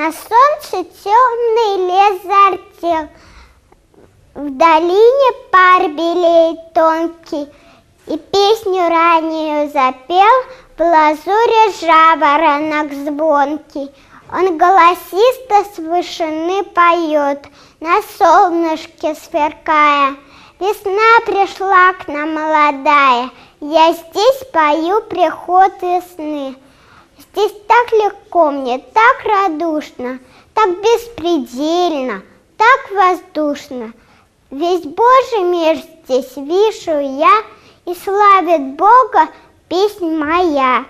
На солнце темный лес зартел, В долине пар белеет тонкий, И песню раннюю запел В лазуре жаворонок звонкий. Он голосисто с вышины поет, На солнышке сверкая. Весна пришла к нам молодая, Я здесь пою приход весны. Легко мне, так радушно, Так беспредельно, так воздушно. Весь Божий мир здесь вижу я, И славит Бога песнь моя.